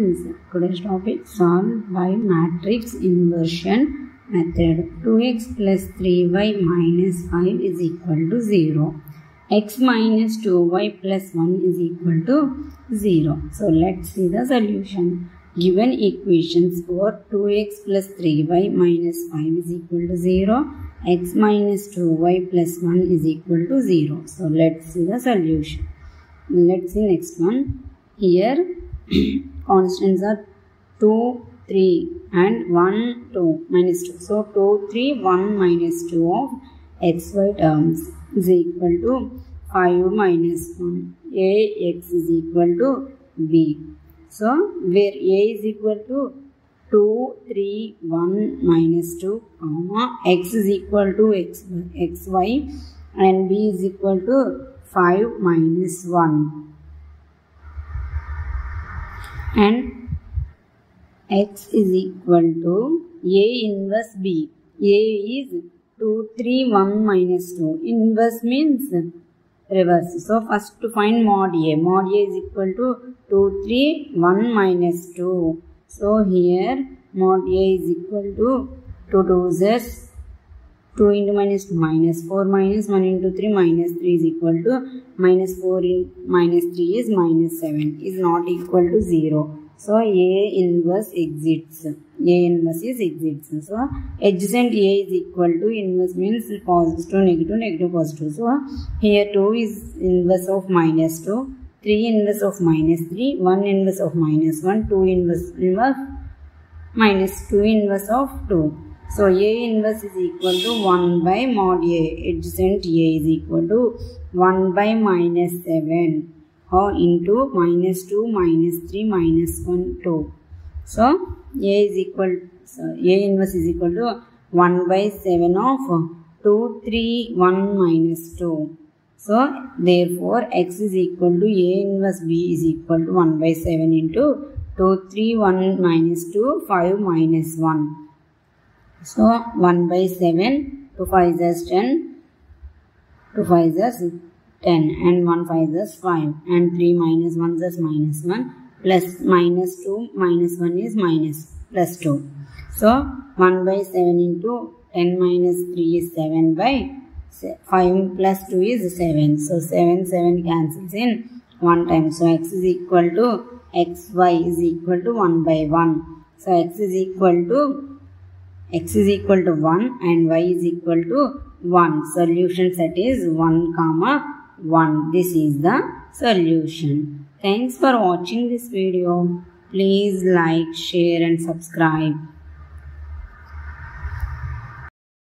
Today's topic solved by matrix inversion method. 2x plus 3y minus 5 is equal to 0. x minus 2y plus 1 is equal to 0. So let's see the solution. Given equations for 2x plus 3y minus 5 is equal to 0. x minus 2y plus 1 is equal to 0. So let's see the solution. Let's see next one. Here constants are 2, 3 and 1, 2 minus 2. So 2, 3, 1 minus 2 of xy terms is equal to 5 minus 1. ax is equal to b. So where a is equal to 2, 3, 1 minus 2, comma, x is equal to x, xy and b is equal to 5 minus 1 and x is equal to a inverse b. a is 2, 3, 1 minus 2. Inverse means reverse. So first to find mod a. Mod a is equal to 2, 3, 1 minus 2. So here mod a is equal to 2 2 is 2 into minus 2 minus 4 minus 1 into 3 minus 3 is equal to minus 4 in minus 3 is minus 7 is not equal to 0. So A inverse exits. A inverse is exits. So adjacent A is equal to inverse means positive negative negative positive. So here 2 is inverse of minus 2. 3 inverse of minus 3, 1 inverse of minus 1, 2 inverse, inverse minus 2 inverse of 2. So A inverse is equal to 1 by mod A. Adjacent A is equal to 1 by minus 7 or into minus 2 minus 3 minus 1 2. So A is equal so A inverse is equal to 1 by 7 of 2 3 1 minus 2. So therefore x is equal to A inverse B is equal to 1 by 7 into 2 3 1 minus 2 5 minus 1. So 1 by 7, 2 5 is 10, 2 5 is 10 and 1 5 is 5 and 3 minus 1 is minus 1 plus minus 2 minus 1 is minus plus 2. So 1 by 7 into 10 minus 3 is 7 by 5 plus 2 is 7. So 7 7 cancels in 1 time. So x is equal to xy is equal to 1 by 1. So x is equal to x is equal to 1 and y is equal to 1. Solution set is 1 comma 1. This is the solution. Thanks for watching this video. Please like, share and subscribe.